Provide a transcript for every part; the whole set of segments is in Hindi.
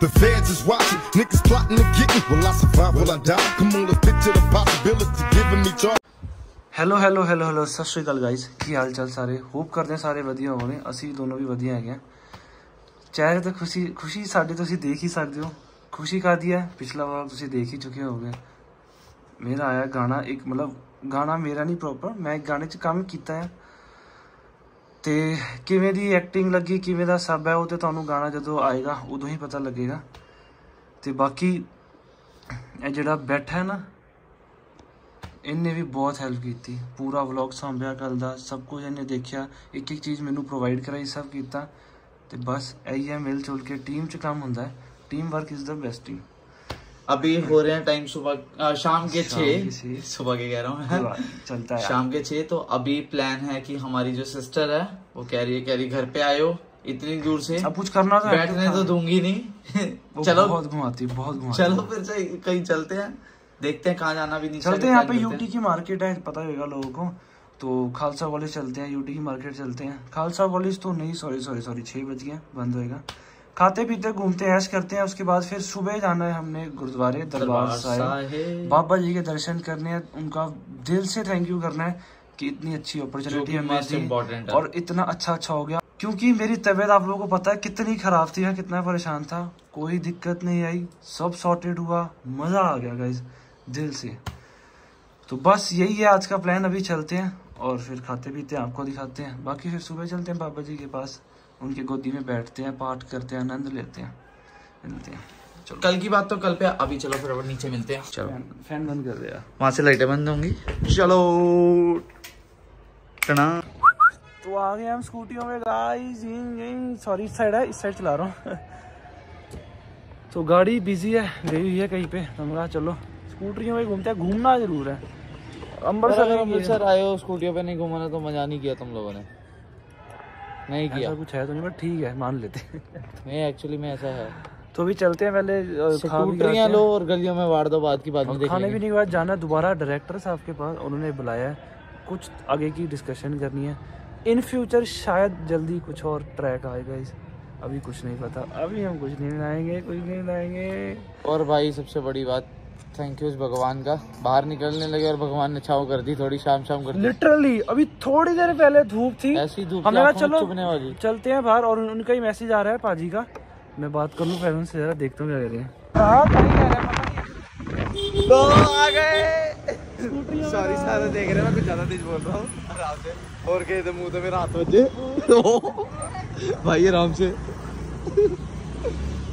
The feds is watching, niggas plotting to get me. Will I survive? Will I die? Come on, let's picture the possibility. Giving me charge. Hello hello hello hello ਸਤਿ ਸ਼੍ਰੀ ਅਕਾਲ ਗਾਇਸ ਕੀ ਹਾਲ ਚਾਲ ਸਾਰੇ? ਹੋਪ ਕਰਦੇ ਹਾਂ ਸਾਰੇ ਵਧੀਆ ਹੋਵੋਗੇ। ਅਸੀਂ ਦੋਨੋਂ ਵੀ ਵਧੀਆ ਹੈਗੇ ਹਾਂ। ਚਿਹਰੇ ਤੇ ਖੁਸ਼ੀ ਖੁਸ਼ੀ ਸਾਡੇ ਤੁਸੀਂ ਦੇਖ ਹੀ ਸਕਦੇ ਹੋ। ਖੁਸ਼ੀ ਕਾਦੀ ਹੈ? ਪਿਛਲਾ ਵਾਰ ਤੁਸੀਂ ਦੇਖ ਹੀ ਚੁੱਕੇ ਹੋਗੇ ਮੇਰਾ ਆਇਆ ਗਾਣਾ ਇੱਕ ਮਤਲਬ ਗਾਣਾ ਮੇਰਾ ਨਹੀਂ ਪ੍ਰੋਪਰ ਮੈਂ ਇੱਕ ਗਾਣੇ 'ਚ ਕੰਮ ਕੀਤਾ ਹੈ। ਤੇ ਕਿਵੇਂ ਦੀ ਐਕਟਿੰਗ ਲੱਗੀ, ਕਿਵੇਂ ਦਾ ਸਭ ਹੈ, ਉਹ ਤੇ ਤੁਹਾਨੂੰ ਗਾਣਾ ਜਦੋਂ ਆਏਗਾ, ਉਦੋਂ ਹੀ ਪਤਾ ਲੱਗੇਗਾ। ਤੇ ਬਾਕੀ ਇਹ ਜਿਹੜਾ ਬੈਠਾ ਹੈ ਨਾ, ਇਹਨੇ ਵੀ ਬਹੁਤ ਹੈਲਪ ਕੀਤੀ। ਪੂਰਾ ਵਲੌਗ ਸੰਭਿਆ ਕਰਦਾ ਸਭ ਕੁਝ ਇਹਨੇ ਦੇਖਿਆ। ਇੱਕ ਇੱਕ ਚੀਜ਼ ਮੈਨੂੰ ਪ੍ਰੋਵਾਈਡ ਕਰਾਈ, ਸਭ ਕੀਤਾ। ਤੇ ਬਸ ਐਈ ਹੈ ਮਿਲ ਜੁਲ ਕੇ ਟੀਮ 'ਚ ਕੰਮ ਹੁੰਦਾ ਹੈ। Team work is the best team अभी हो रहे हैं टाइम सुबह शाम के छह। सुबह के कह रहा हूँ चलता है शाम के छह तो अभी प्लान है कि हमारी जो सिस्टर है वो कह रही है कह रही घर पे आयो इतनी दूर से। अब कुछ करना तो बैठने तो दूँगी नहीं। चलो। बहुत घुमाती है, बहुत घुमाती। चलो फिर से कहीं चलते हैं। देखते हैं कहाँ जाना भी नहीं चलते हैं यहाँ पे यूटी की मार्केट है पता होगा लोगों को। तो खालसा कॉलेज चलते हैं यूटी की मार्केट चलते हैं। खालसा कॉलेज तो नहीं सॉरी सॉरी सॉरी छह बज गए बंद होएगा। खाते पीते घूमते ऐश करते हैं उसके बाद फिर सुबह जाना है हमने गुरुद्वारे दरबार साहिब। बाबा जी के दर्शन करने हैं उनका दिल से थैंक यू करना है कि इतनी अच्छी अपॉर्चुनिटी हमें दी। और इतना अच्छा अच्छा हो गया। क्योंकि मेरी तबीयत आप लोगों को पता है कितनी खराब थी मैं कितना परेशान था। कोई दिक्कत नहीं आई सब सॉर्टेड हुआ मज़ा आ गया गाइज़ दिल से। तो बस यही है आज का प्लान अभी चलते हैं और फिर खाते पीते हैं आपको दिखाते हैं। बाकी फिर सुबह चलते हैं बाबा जी के पास। उनकी गोदी में बैठते हैं पाठ करते हैं आनंद लेते हैं मिलते हैं। चलो। कल की बात तो कल पे अभी चलो फिर नीचे मिलते हैं। चलो। फ़ैन बंद कर दिया वहाँ से लाइटें बंद होंगी। चलो। टना। तो आ गए हम स्कूटियों में गाइस सॉरी इस साइड है इस साइड चला रहा हूँ। तो गाड़ी बिज़ी है गई हुई है कहीं पे। तो हम कहा चलो स्कूटरियों में घूमते हैं घूमना ज़रूर है। अम्बरसर। अमृतसर आए हो स्कूटियों पे नहीं घूमना तो मज़ा नहीं किया तुम लोगों ने। नहीं किया। कुछ है तो नहीं बट ठीक है मान लेते हैं। नहीं एक्चुअली में ऐसा है। तो अभी चलते हैं पहले स्कूटरियाँ लो और गलियों में वार दो बाद की बाद में खाने पीने के बाद जाना दोबारा डायरेक्टर साहब के पास उन्होंने बुलाया है कुछ आगे की डिस्कशन करनी है। इन फ्यूचर शायद जल्दी कुछ और ट्रैक आएगा इस अभी कुछ नहीं पता। अभी हम कुछ नहीं लाएँगे कुछ नहीं लाएँगे। और भाई सबसे बड़ी बात थैंक यू भगवान का। बाहर निकलने लगे और भगवान ने छाव कर दी थोड़ी शाम शाम कर दी लिटरली अभी थोड़ी देर पहले धूप थी। ऐसी धूप हमने कहा की आँखों में चलो वाली। चलते हैं बाहर और उनका ही मैसेज आ रहा है पाजी का। मैं बात कर लूँ पहले उनसे जरा देखता हूँ क्या कह रहे हैं। हाँ, कहीं कह रहे हैं, तो आ गए। सॉरी सारे देख रहे हैं मैं कुछ ज़्यादा तेज बोल रहा हूँ। आराम से। और कहे तो मुँह तो मेरा हाथ बजे। भाई आराम से।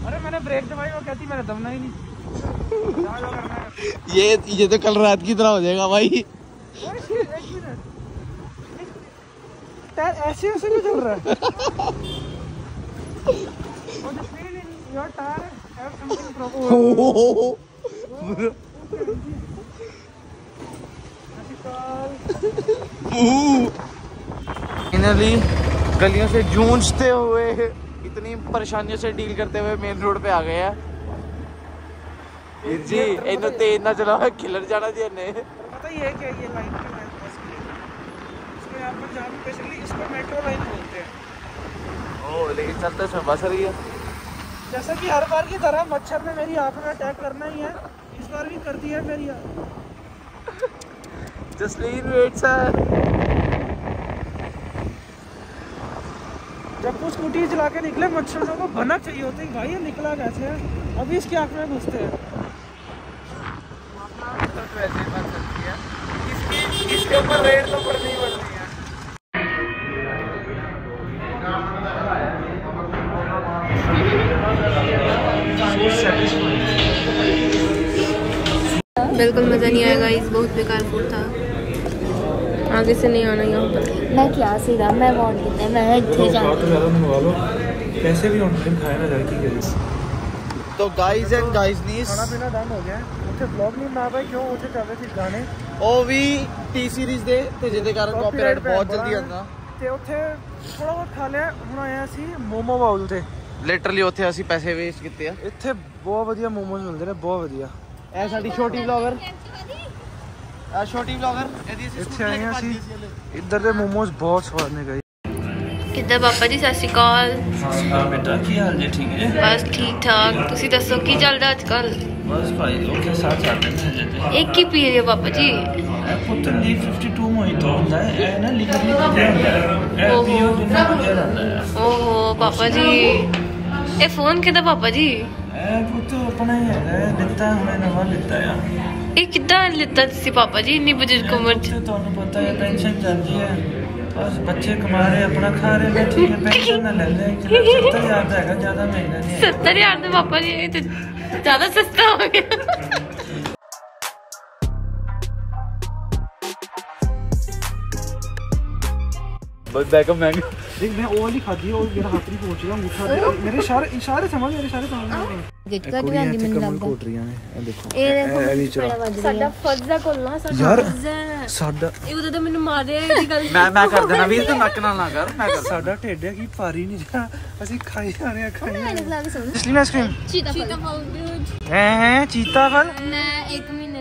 अरे मैंने ब्रेक दबाई वो कहती मैंने दमना ही नहीं। है। ये ये तो कल रात की तरह हो जाएगा भाई। ऐसे ऐसे भी चल रहा है. फाइनली गलियों से जूझते हुए इतनी परेशानियों से डील करते हुए मेन रोड पे आ गए हैं खिलर जाना जी ने पता ही है क्या ये लाइन का यहाँ पर जहाँ बेसिकली इसको मेट्रो लाइन बोलते हैं। ओ लेकिन चलते इसमें बस रही है। जैसा कि हर बार की तरह मच्छर ने मेरी आँख में अटैक करना ही है। इस बार भी कर दिया है मेरी आँख। जसलीन वेट सर जब वो स्कूटी चला के निकले मच्छरों को भनक चाहिए होती है भाई ये निकला कैसे है? अभी इसकी आँख में घुसते हैं। इसके ऊपर रेट तो ही है बिल्कुल मज़ा नहीं आएगा इस बहुत बेकार फ़ूड था। आगे से नहीं आना यहाँ पर। मैं क्या सीधा मैं वॉन्ट मैं इतने कैसे भी खाए ना लड़की के लिए। तो गाइस एंड गाइस नीस ਖਾਣਾ ਪੀਣਾ ਡਨ ਹੋ ਗਿਆ ਉੱਥੇ ਵਲੌਗ ਨਹੀਂ ਬਣਾ ਪਾਏ ਕਿਉਂ ਉੱਥੇ ਚੱਲ ਰਹੇ ਸੀ ਗਾਣੇ ਉਹ ਵੀ ਟੀ ਸੀਰੀਜ਼ ਦੇ ਤੇ ਜਿਹਦੇ ਕਾਰਨ ਕਾਪੀਰਾਈਟ ਬਹੁਤ ਜਲਦੀ ਆਉਂਦਾ ਤੇ ਉੱਥੇ ਥੋੜਾ ਬਹੁਤ ਖਾ ਲਿਆ ਹੁਣ ਆਇਆ ਸੀ ਮੋਮੋ ਬਾਉਲ ਤੇ ਲਿਟਰਲੀ ਉੱਥੇ ਅਸੀਂ ਪੈਸੇ ਵੇਸਟ ਕੀਤੇ ਆ ਇੱਥੇ ਬਹੁਤ ਵਧੀਆ ਮੋਮੋਜ਼ ਮਿਲਦੇ ਨੇ ਬਹੁਤ ਵਧੀਆ ਇਹ ਸਾਡੀ ਛੋਟੀ ਵਲੌਗਰ ਆ ਛੋਟੀ ਵਲੌਗਰ ਇਹਦੀ ਅਸੀਂ ਇੱਥੇ ਆਏ ਹਾਂ ਅਸੀਂ ਇੱਧਰ ਦੇ ਮੋਮੋਜ਼ ਬਹੁਤ ਸਵਾਦ ਨੇ ਗਏ ਕਿੱਦਾਂ ਪਾਪਾ ਜੀ ਸਤਿ ਸ਼੍ਰੀ ਅਕਾਲ ਹਾਂ ਬੇਟਾ ਕੀ ਹਾਲ ਜੇ ਠੀਕ ਹੈ ਬਸ ਠੀਕ ਠਾਕ ਤੁਸੀਂ ਦੱਸੋ ਕੀ ਚੱਲਦਾ ਅੱਜ ਕੱਲ ਬਸ ਭਾਈ ਓਕੇ ਸਾਥ ਚੱਲਦੇ ਨੇ ਹਜੇ ਇੱਕ ਹੀ ਪੀ ਰਹੇ ਹੋ ਪਾਪਾ ਜੀ ਇਹ ਪੁੱਤਰ ਲਈ 52 ਮੋਹਿਤੋ ਹੁੰਦਾ ਹੈ ਇਹ ਨਾ ਲਿਖਣ ਲਈ ਵਧੀਆ ਹੁੰਦਾ ਹੈ ਇਹ ਪੀਓ ਜਿੰਨਾ ਵਧੀਆ ਰਹਿੰਦਾ ਹੈ ਓਹੋ ਪਾਪਾ ਜੀ ਇਹ ਫੋਨ ਕਿੱਦਾਂ ਪਾਪਾ ਜੀ ਇਹ ਪੁੱਤ ਆਪਣਾ ਹੀ ਹੈਗਾ ਇਹ ਲਿੱਤਾ ਹੁਣੇ ਨਵਾਂ ਲਿੱਤਾ ਆ ਇਹ ਕਿੱਦਾਂ ਲਿੱਤਾ ਤੁਸੀਂ ਪਾਪਾ ਜੀ ਇੰਨੀ ਬਜ਼ੁਰਗ ਉਮਰ ਚ ਤੇ ਤੁਹਾਨੂੰ ਪਤਾ ਹੈ ਪੈਨਸ਼ਨ ਚੱਲਦੀ ਹੈ ਬਸ ਬੱਚੇ ਕਮਾ ਰਹੇ, ਆਪਣਾ ਖਾ ਰਹੇ ਨੇ ਠੀਕ ਹੈ ਪੈਨਸ਼ਨ ਨਾ ਲੈ ਲੈ 70000 ਦਾ ਹੈਗਾ, ਜ਼ਿਆਦਾ ਮਹਿੰਗਾ ਨਹੀਂ 70000 ਦੇ ਪਾਪਾ ਜੀ, ਇਹ ਤੇ ਜ਼ਿਆਦਾ ਸਸਤਾ ਹੋ ਗਿਆ। बैकअप महंगे देख मैं वो वाली खाती है और मेरा हाथ नहीं पहुंच रहा अंगूठा मेरे इशारे इशारे समझ मेरे इशारे समझ ਗਿੱਟ ਕੱਟ ਜਾਂਦੀ ਮੈਨੂੰ ਲੱਗਦਾ ਕੋਟ ਰਹੀਆਂ ਨੇ ਇਹ ਦੇਖੋ ਇਹ ਇਹ ਵੀ ਚਲਾ ਸਾਡਾ ਫਰਜ਼ ਦਾ ਕੋਲਣਾ ਸਾਡਾ ਯਾਰ ਫਰਜ਼ ਹੈ ਸਾਡਾ ਇਹ ਉਦੋਂ ਤਾਂ ਮੈਨੂੰ ਮਾਰਿਆ ਇਹਦੀ ਗੱਲ मैं मैं कर देना वीर तू नक ना ना कर मैं कर ਸਾਡਾ ਢਿੱਡ ਹੈ ਕੀ ਭਾਰੀ ਨਹੀਂ ਜਾ ਅਸੀਂ ਖਾਈ ਜਾ ਰਹੇ ਆ ਖਾਈ ਮੈਨੂੰ ਖਿਲਾ ਕੇ ਸੁਣ ਇਸਲੀ ਆਈਸਕ੍ਰੀਮ ਚੀਤਾ ਹੈ ਹੈ ਚੀਤਾ ਫਲ ਮੈਂ ਇੱਕ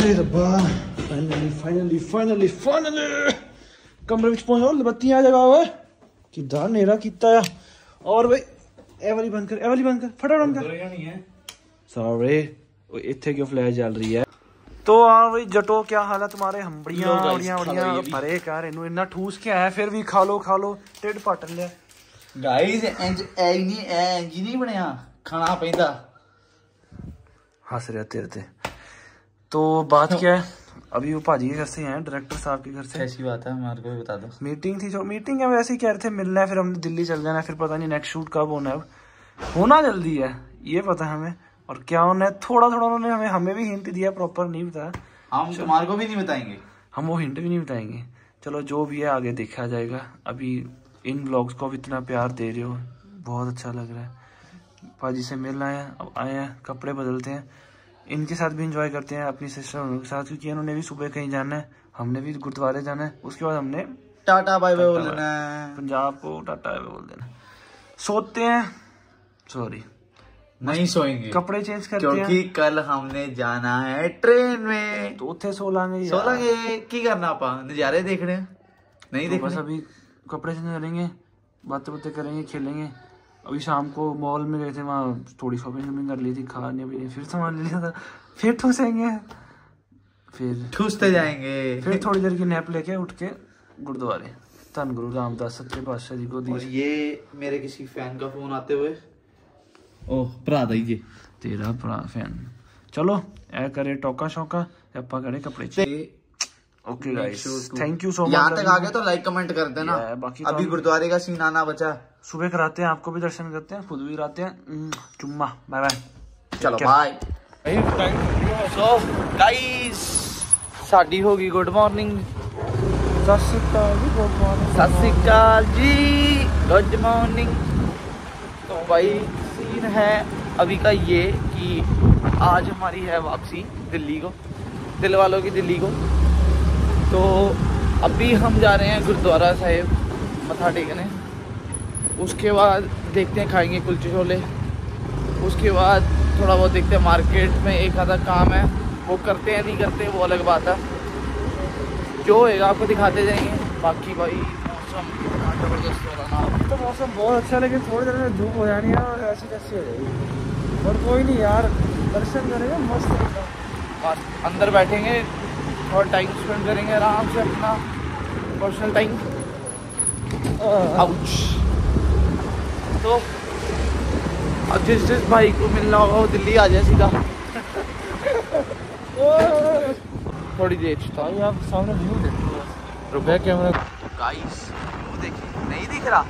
ਹੇ ਰੱਬਾ ਫਾਈਨਲੀ ਫਾਈਨਲੀ ਫਾਈਨਲੀ ਫਾਈਨਲੀ ਕਮਰੇ ਵਿੱਚ ਪਹੁੰਚੋ ਬੱਤੀਆਂ ਜਗਾ ਓਏ ਕਿੱਦਾਂ ਨੇਰਾ ਕੀਤਾ ਆ ਔਰ ਬਈ ਇਹ ਵਾਲੀ ਬੰਦ ਕਰ ਇਹ ਵਾਲੀ ਬੰਦ ਕਰ ਫਟਾਫਟ ਬੰਦ ਕਰ सॉरी ਇੱਥੇ ਕਿਉਂ ਫਲੈਸ਼ ਜਲ ਰਹੀ ਹੈ तो हाँ भाई जटो क्या हाल है तुम्हारे हम्बड़ियां लो guys, बड़ियां खा लो बड़ियां ये भी। परे कर इन्हू इन्ना ठूस के आया फिर भी खा लो खा लो ढिड पट लिया गाइस इंज ऐ नहीं ऐ इंज नहीं बनया ते बात क्या है? अभी वो भाजी के घर से हैं डायरेक्टर साहब के घर से। ऐसी बात है हमारे को भी बता दो। मीटिंग थी जो मीटिंग है वैसे ही कह रहे थे मिलना है फिर हमने दिल्ली चल जाना है फिर पता नहीं नेक्स्ट शूट कब होना है। अब होना जल्दी है ये पता है हमें। और क्या होना है थोड़ा थोड़ा उन्होंने हमें हमें भी हिंट दिया प्रॉपर नहीं बताया। हम तुम्हारे को भी नहीं बताएँगे। हम वो हिंट भी नहीं बताएँगे। चलो जो भी है आगे देखा जाएगा। अभी इन ब्लॉग्स को अब इतना प्यार दे रहे हो बहुत अच्छा लग रहा है। पाजी से मिल आए हैं अब आए हैं कपड़े बदलते हैं। इनके साथ भी इंजॉय करते हैं अपनी सिस्टर उनके साथ क्योंकि इन्होंने भी सुबह कहीं जाना है हमने भी गुरुद्वारे जाना है उसके बाद हमने टाटा बाय बाय बोलना है पंजाब को टाटा बाय बोल देना। सोते हैं। सॉरी नहीं सोएँगे। कपड़े चेंज करते क्योंकि हैं कल हमने जाना है ट्रेन में। तो उत्थे सो लांगे यार। सोलांगे की करना आपा? नजारे देख रहे हैं? नहीं तो बस अभी कपड़े चेंज करेंगे बातें बातें करेंगे खेलेंगे। अभी शाम को मॉल में गए थे वहाँ थोड़ी शॉपिंग शॉपिंग कर ली थी खाने पीने फिर सामान ले लिया था फिर ठूसेंगे फिर ठूसते जाएंगे फिर थोड़ी देर की नैप लेके उठ के गुरुद्वारे धन गुरु रामदास सच्चे पातशाह जी को और दी ये मेरे किसी फैन का फोन आते हुए ओह भरा दीजिए तेरा भरा फैन चलो ए करे टोका शोका ते ਆਪਾਂ ਕਰੇ ਕੱਪੜੇ ਚ okay guys thank you so much यहाँ तक आ गए तो लाइक कमेंट कर देना Yeah, बाकी तो अभी हम- गुरुद्वारे का सीन आना बचा सुबह कराते हैं आपको भी दर्शन करते हैं खुद भी कराते हैं हम्म, चुम्मा बाय बाय ਚਲੋ ਬਾਏ ਸੋ ਗਾਇਸ ਸਾਡੀ ਹੋ ਗਈ ਗੁੱਡ ਮਾਰਨਿੰਗ सत श्री अकाल जी गुड मॉर्निंग सत श्री अकाल जी गुड मॉर्निंग तो भाई सीन है अभी का ये कि आज हमारी है वापसी दिल्ली को दिल वालों की दिल्ली को तो अभी हम जा रहे हैं गुरुद्वारा साहिब मत्था टेकने। उसके बाद देखते हैं खाएँगे कुलचे छोले। उसके बाद थोड़ा बहुत देखते हैं मार्केट में एक आधा काम है। वो करते हैं नहीं करते वो अलग बात है। जो होएगा आपको दिखाते जाएँगे। बाकी भाई मौसम ज़बरदस्त हो रहा ना। तो मौसम बहुत अच्छा लेकिन थोड़ी देर में धूप हो जानी है और ऐसी कैसी हो जाएगी। और कोई नहीं यार दर्शन करेंगे मस्त अंदर बैठेंगे और टाइम स्पेंड करेंगे आराम से अपना पर्सनल टाइम आउच तो अब जिस जिस भाई को मिलना होगा वो दिल्ली आ जाए सीधा। थोड़ी देर आप सामने व्यू देखो रुपया कैमरा गाइस व्यू देखिए। नहीं दिख रहा।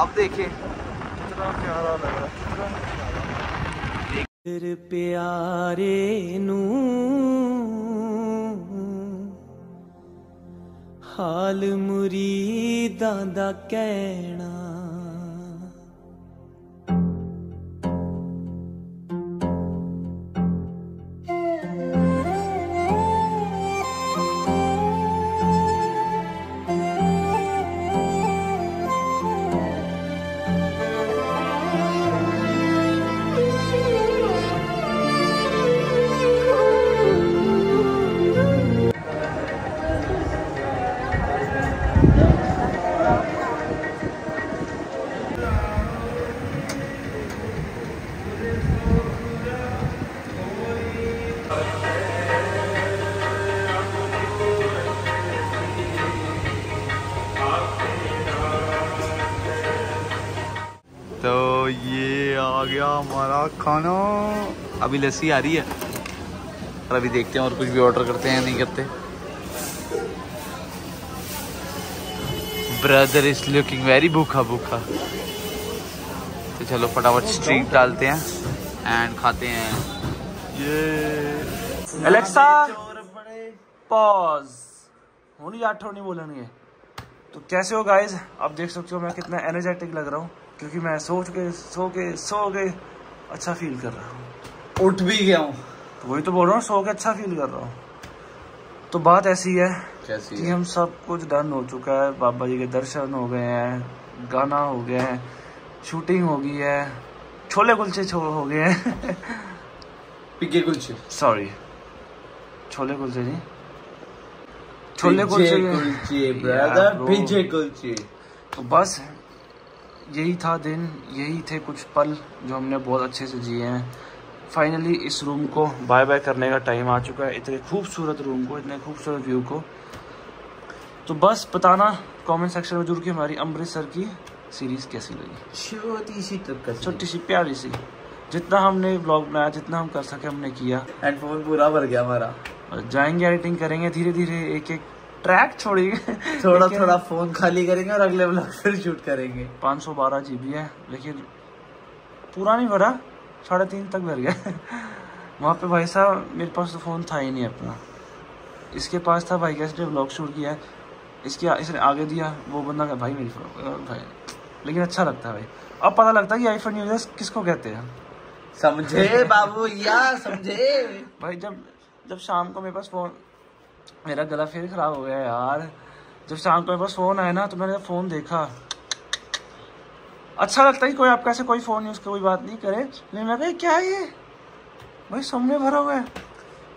आप देखिए। कितना प्यारा लग रहा है। तेरे प्यारे नू ਹਾਲ ਮੁਰੀਦਾਂ ਦਾ ਕਹਿਣਾ। आ गया हमारा खाना। अभी लस्सी आ रही है। और अभी देखते हैं और कुछ भी ऑर्डर करते हैं नहीं करते। ब्रदर इज़ लुकिंग वेरी भूखा भूखा। तो चलो फटाफट स्ट्रीट डालते हैं एंड खाते हैं। ये एलेक्सा पॉज होनी आठ नहीं बोलेंगे तो कैसे हो गाइस आप देख सकते हो मैं कितना एनर्जेटिक लग रहा हूँ। क्योंकि मैं सोच के सो के सो के अच्छा फील कर रहा हूँ। उठ भी गया हूँ। तो वही तो बोल रहा हूँ सो के अच्छा फील कर रहा हूँ। तो बात ऐसी है कैसी कि हम सब कुछ डन हो चुका है। बाबा जी के दर्शन हो गए हैं गाना हो गया है शूटिंग हो गई है छोले कुलचे छो हो गए हैं। पिके कुलचे। सॉरी छोले कुलचे नहीं। छोले कुलचे कुलचे ब्रदर. पिजे कुलचे। तो बस यही था दिन यही थे कुछ पल जो हमने बहुत अच्छे से जिए हैं। फाइनली इस रूम को बाय बाय करने का टाइम आ चुका है इतने खूबसूरत रूम को इतने खूबसूरत व्यू को। तो बस बताना कमेंट सेक्शन में ज़रूर कि हमारी अमृतसर की सीरीज़ कैसी लगी। छोटी सी का छोटी सी प्यारी सी। जितना हमने ब्लॉग बनाया जितना हम कर सके हमने किया। एंड फ़ोन पूरा भर गया हमारा। जाएँगे एडिटिंग करेंगे धीरे धीरे एक एक ट्रैक छोड़ेंगे थोड़ा थोड़ा फ़ोन खाली करेंगे और अगले ब्लॉग फिर शूट करेंगे। 512 जीबी है लेकिन पूरा नहीं भरा साढ़े तीन तक भर गया। वहाँ पे भाई साहब मेरे पास तो फ़ोन था ही नहीं अपना। इसके पास था भाई कैसे ब्लॉग शूट किया है? इसके इसने आगे दिया वो बंदा का भाई मेरी भाई। लेकिन अच्छा लगता है भाई। अब पता लगता है कि आईफोन यूज़र्स किसको कहते हैं? समझे बाबू या समझे। भाई जब जब शाम को मेरे पास फ़ोन मेरा गला फिर ख़राब हो गया यार। जब शाम को मेरे पास फ़ोन आया ना तो मैंने फ़ोन देखा। अच्छा लगता है कोई आपका ऐसे कोई फ़ोन यूज़ कोई बात नहीं करे। लेकिन मैं क्या है ये? भाई, सामने भरा हुआ है।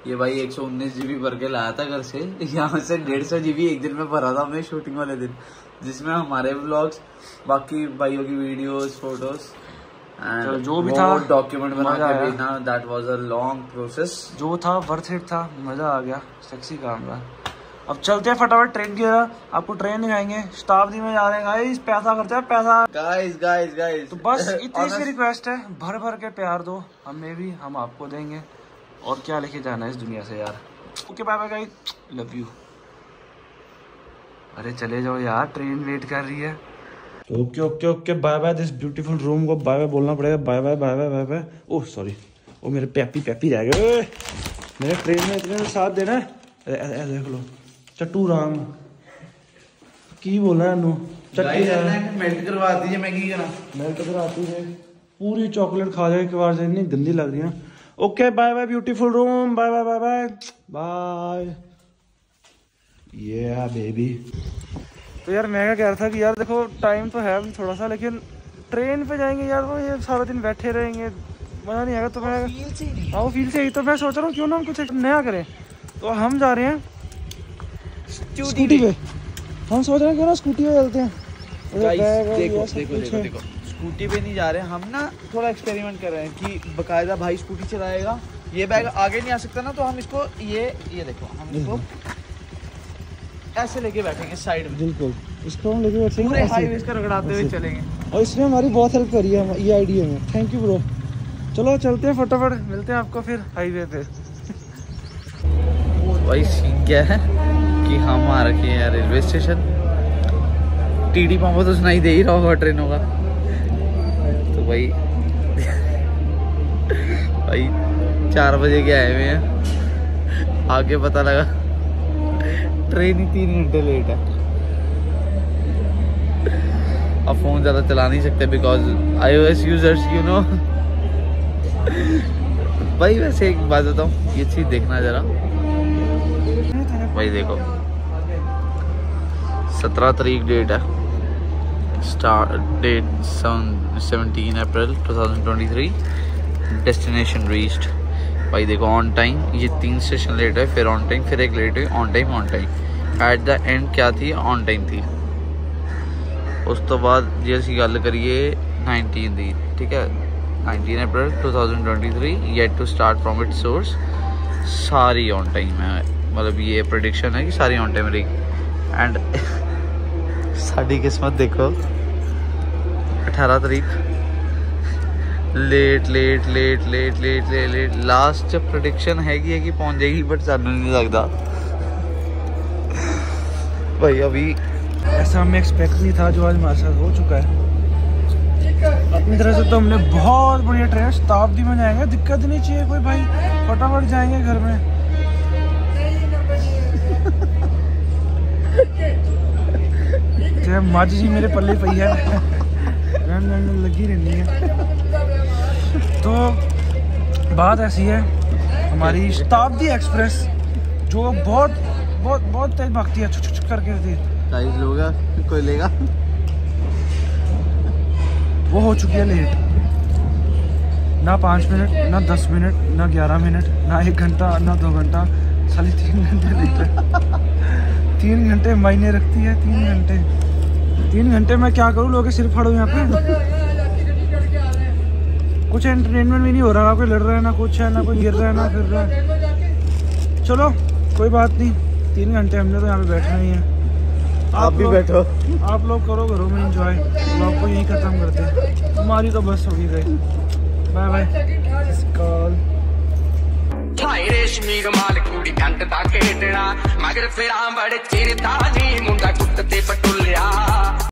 ये भाई एक सौ उन्नीस जीबी भर के लाया था घर से। यहाँ से डेढ़ सौ जीबी एक दिन में भरा था हमने शूटिंग वाले दिन, जिसमें हमारे ब्लॉग्स बाकी भाइयों की वीडियोस फ़ोटोज़ चलो, जो भी था, डॉक्यूमेंट बना के भेजना that was a long process जो था वर्थ इट था। मज़ा आ गया। सेक्सी काम था। अब चलते हैं फटाफट ट्रेन की तरह। आपको ट्रेन दिखाएँगे शताब्दी में जा रहे हैं गाइस पैसा करते हैं पैसा। गाइस गाइस गाइस तो बस इतनी सी रिक्वेस्ट है। भर भर के प्यार दो। हमें भी हम आपको देंगे। और क्या लेके जाना है इस दुनिया से यार? Okay bye bye guys love you अरे चले जाओ यार। ट्रेन वेट कर रही है। Okay okay okay bye bye this beautiful room को बाय बाय बोलना पड़ेगा. Bye bye bye bye bye bye oh sorry ओ मेरे पैपी पैपी रह गए. मेरे ट्रेन में इतने साथ देना है. देख लो. चट्टू राम की बोलना है नू मेल्ट करवा दीजिए मैं की करा? मैं पूरी चॉकलेट खा जाए एक बार से. इतनी गंदी लग रही है. Okay bye bye beautiful room bye bye bye bye bye ये बेबी तो यार मैं क्या कह रहा था कि यार देखो टाइम तो है थोड़ा सा लेकिन ट्रेन पे जाएँगे यार वो ये सारा दिन बैठे रहेंगे। मज़ा नहीं आएगा तो मैं हाँ वो फील से ही। तो मैं सोच रहा हूँ क्यों ना हम कुछ नया करें। तो हम जा रहे हैं स्कूटी पे। हम सोच रहे हैं क्यों ना स्कूटी पे चलते हैं। गाइस बैग और देखो देखो देखो देखो। स्कूटी पे नहीं जा रहे हम ना थोड़ा एक्सपेरिमेंट कर रहे हैं कि बकायदा भाई स्कूटी चलाएगा। ये बैग आगे नहीं आ सकता ना तो हम इसको ये ये देखो हम इसको ऐसे लेके बैठेंगे साइड में। बिल्कुल। इसको हम लेके बैठेंगे पूरे हाईवे का रगड़ाते हुए चलेंगे। और इसने हमारी बहुत हेल्प करी है ये आइडिया में। थैंक यू ब्रो चलो चलते हैं फटाफट। मिलते हैं आपको फिर हाईवे पे। भाई सीन क्या है कि हम आ रखे हैं रेलवे स्टेशन टीडी पंप तो सुनाई दे ही रहा होगा ट्रेनों का तो भाई भाई चार बजे के आए हुए हैं। आगे पता लगा। ट्रेन ही तीन घंटे लेट है अब फ़ोन ज़्यादा चला नहीं सकते because I O S users you know भाई, वैसे एक बात बताऊँ, ये चीज़ देखना ज़रा। भाई, देखो। सत्रह तारीख डेट है। Start date seventeen April 2023 destination reached भाई, देखो ऑन टाइम ये तीन स्टेशन लेट है, फिर ऑन टाइम फिर एक लेट हुई on time on time eight the end क्या थी ऑन टाइम थी ਉਸ ਤੋਂ ਬਾਅਦ ਜੇ ਅਸੀਂ ਗੱਲ ਕਰੀਏ 19 ਦੀ ਠੀਕ ਹੈ 19 April 2023 yet to start from its source सारी ऑन टाइम है मतलब ये प्रोडिक्शन है कि सारी ऑन टाइम रहेगी एंड साड़ी किस्मत देखो 18 तारीख late late late late late late late last prediction ਹੈਗੀ ਹੈ ਕਿ ਪਹੁੰਚ ਜਾਏਗੀ ਬਟ ਸਾਨੂੰ ਨਹੀਂ ਲੱਗਦਾ भाई, अभी ऐसा हमें एक्सपेक्ट नहीं था जो आज हमारे साथ हो चुका है। अपनी तरह से तो हमने बहुत बढ़िया ट्रेन शताब्दी में जाएँगे दिक्कत नहीं चाहिए कोई भाई। फटाफट जाएँगे घर में। माजी जी मेरे पल्ले पही है लगी रहनी है। तो बात ऐसी है, हमारी शताब्दी एक्सप्रेस, जो बहुत बहुत बहुत तेज भागती है। करके है टाइज लोग कोई लेगा? वो हो चुकी है लेट ना पाँच मिनट ना दस मिनट ना ग्यारह मिनट ना एक घंटा ना दो घंटा साली तीन घंटे लेट है। तीन घंटे मायने रखती है तीन घंटे। तीन घंटे में क्या करूँ? लोग सिर्फ़ फाड़ो यहाँ पे कुछ एंटरटेनमेंट भी नहीं हो रहा। कोई लड़ रहा है ना कुछ है ना कोई गिर रहा है ना फिर रहा है। चलो कोई बात नहीं। तीन घंटे हमने तो यहाँ पे बैठना ही है। आप, आप भी बैठो। आप लोग करो घरों में इंजॉय ब्लॉग को यहीं ख़त्म करते हैं। हमारी तो बस होगी गई। बाय बाय ਭਾਈ